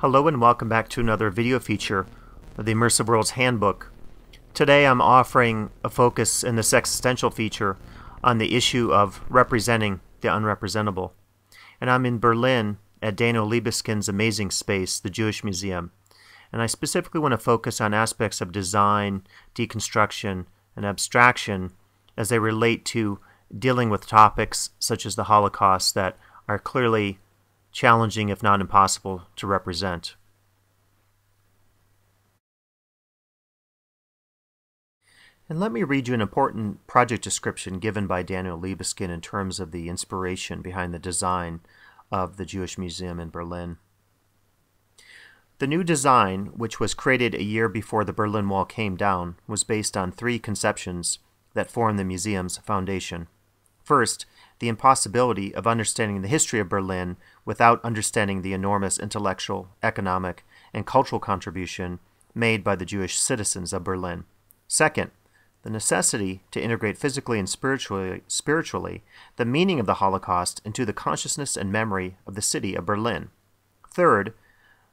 Hello and welcome back to another video feature of the Immersive Worlds Handbook. Today I'm offering a focus in this existential feature on the issue of representing the unrepresentable. And I'm in Berlin at Daniel Libeskind's amazing space, the Jewish Museum. And I specifically want to focus on aspects of design, deconstruction, and abstraction as they relate to dealing with topics such as the Holocaust that are clearly challenging, if not impossible, to represent. And let me read you an important project description given by Daniel Libeskind in terms of the inspiration behind the design of the Jewish Museum in Berlin. The new design, which was created a year before the Berlin Wall came down, was based on three conceptions that form the museum's foundation. First, the impossibility of understanding the history of Berlin without understanding the enormous intellectual, economic, and cultural contribution made by the Jewish citizens of Berlin. Second, the necessity to integrate physically and spiritually, spiritually the meaning of the Holocaust into the consciousness and memory of the city of Berlin. Third,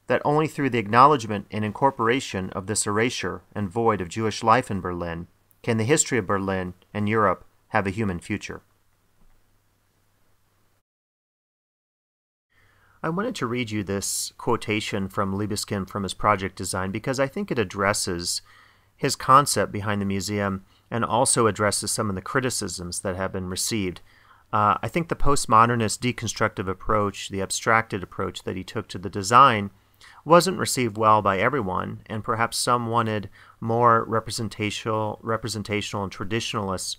that only through the acknowledgement and incorporation of this erasure and void of Jewish life in Berlin can the history of Berlin and Europe have a human future. I wanted to read you this quotation from Libeskind from his project design because I think it addresses his concept behind the museum and also addresses some of the criticisms that have been received. Uh, I think the postmodernist deconstructive approach, the abstracted approach that he took to the design, wasn't received well by everyone, and perhaps some wanted more representational, representational and traditionalist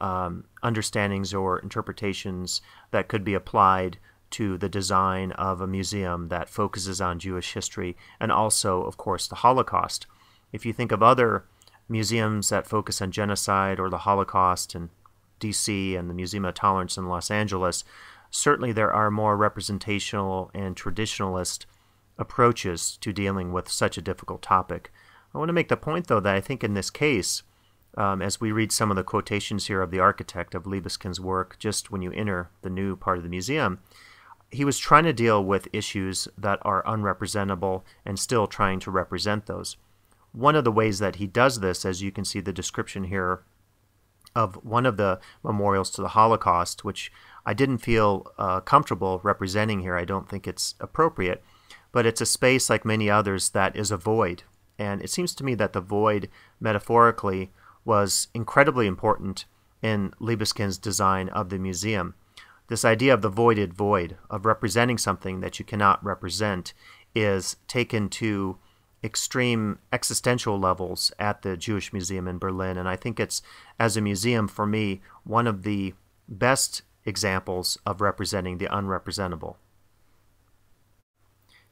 um, understandings or interpretations that could be applied to the design of a museum that focuses on Jewish history and also, of course, the Holocaust. If you think of other museums that focus on genocide or the Holocaust in DC and the Museum of Tolerance in Los Angeles, certainly there are more representational and traditionalist approaches to dealing with such a difficult topic. I want to make the point, though, that I think in this case, um, as we read some of the quotations here of the architect of Libeskind's work, just when you enter the new part of the museum, he was trying to deal with issues that are unrepresentable and still trying to represent those. One of the ways that he does this, as you can see the description here of one of the memorials to the Holocaust, which I didn't feel uh, comfortable representing here. I don't think it's appropriate, but it's a space like many others that is a void. And it seems to me that the void, metaphorically, was incredibly important in Libeskind's design of the museum. This idea of the voided void, of representing something that you cannot represent, is taken to extreme existential levels at the Jewish Museum in Berlin. And I think it's, as a museum, for me, one of the best examples of representing the unrepresentable.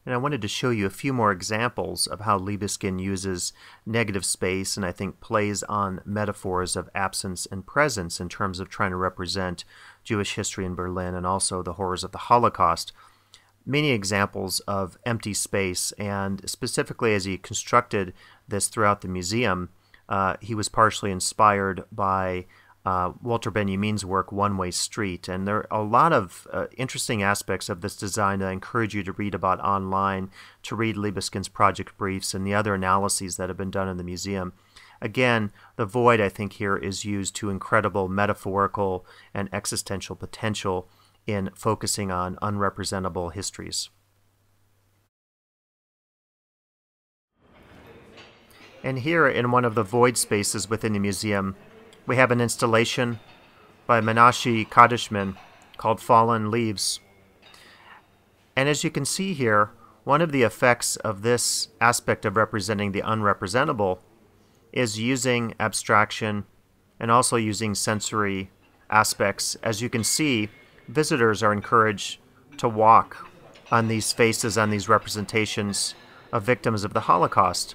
And I wanted to show you a few more examples of how Libeskind uses negative space and I think plays on metaphors of absence and presence in terms of trying to represent Jewish history in Berlin and also the horrors of the Holocaust. Many examples of empty space, and specifically as he constructed this throughout the museum, uh, he was partially inspired by uh, Walter Benjamin's work, One Way Street. And there are a lot of uh, interesting aspects of this design that I encourage you to read about online, to read Libeskind's project briefs and the other analyses that have been done in the museum. Again, the void, I think, here is used to incredible metaphorical and existential potential in focusing on unrepresentable histories. And here, in one of the void spaces within the museum, we have an installation by Menashe Kadishman called Fallen Leaves. And as you can see here, one of the effects of this aspect of representing the unrepresentable is using abstraction and also using sensory aspects. As you can see, visitors are encouraged to walk on these faces, on these representations of victims of the Holocaust.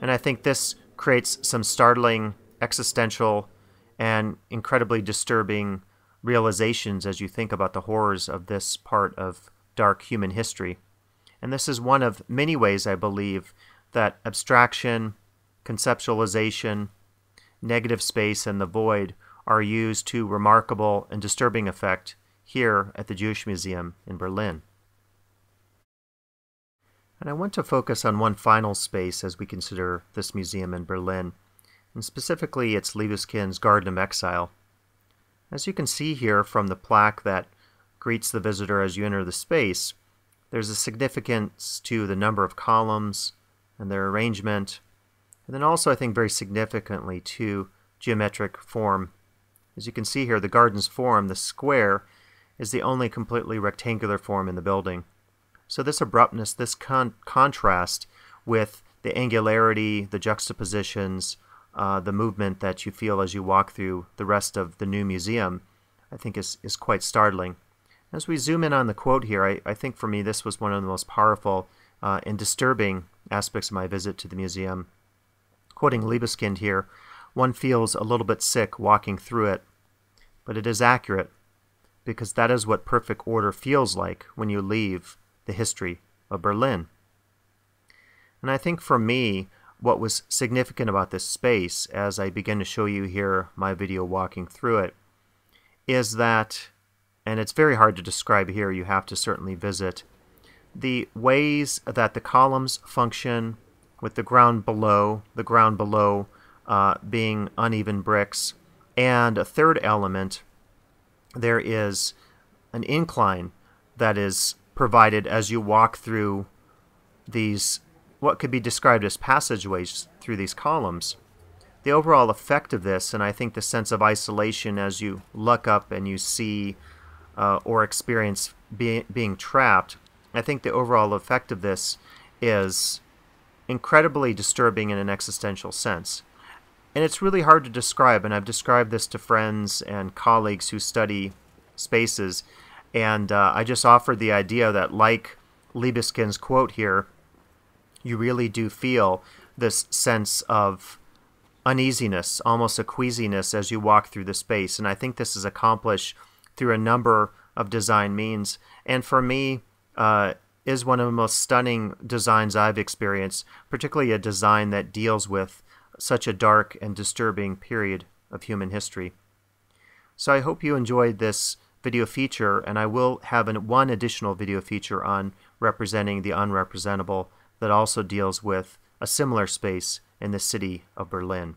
And I think this creates some startling existential and incredibly disturbing realizations as you think about the horrors of this part of dark human history. And this is one of many ways, I believe, that abstraction, conceptualization, negative space, and the void are used to remarkable and disturbing effect here at the Jewish Museum in Berlin. And I want to focus on one final space as we consider this museum in Berlin, and specifically its Libeskind's Garden of Exile. As you can see here from the plaque that greets the visitor as you enter the space, there's a significance to the number of columns and their arrangement, and then also I think very significantly to geometric form. As you can see here, the garden's form, the square, is the only completely rectangular form in the building. So this abruptness, this con contrast with the angularity, the juxtapositions, uh, the movement that you feel as you walk through the rest of the new museum, I think is, is quite startling. As we zoom in on the quote here, I, I think for me this was one of the most powerful uh, and disturbing aspects of my visit to the museum. Quoting Libeskind here, one feels a little bit sick walking through it, but it is accurate because that is what perfect order feels like when you leave the history of Berlin. And I think for me, what was significant about this space, as I begin to show you here my video walking through it, is that, and it's very hard to describe here, you have to certainly visit, the ways that the columns function with the ground below, the ground below uh, being uneven bricks, and a third element, there is an incline that is provided as you walk through these, what could be described as passageways through these columns. The overall effect of this, and I think the sense of isolation as you look up and you see uh, or experience be being trapped, I think the overall effect of this is incredibly disturbing in an existential sense. And it's really hard to describe, and I've described this to friends and colleagues who study spaces. And uh, I just offered the idea that, like Libeskind's quote here, you really do feel this sense of uneasiness, almost a queasiness as you walk through the space. And I think this is accomplished through a number of design means. And for me, uh, is one of the most stunning designs I've experienced, particularly a design that deals with such a dark and disturbing period of human history. So I hope you enjoyed this video feature, and I will have an, one additional video feature on representing the unrepresentable that also deals with a similar space in the city of Berlin.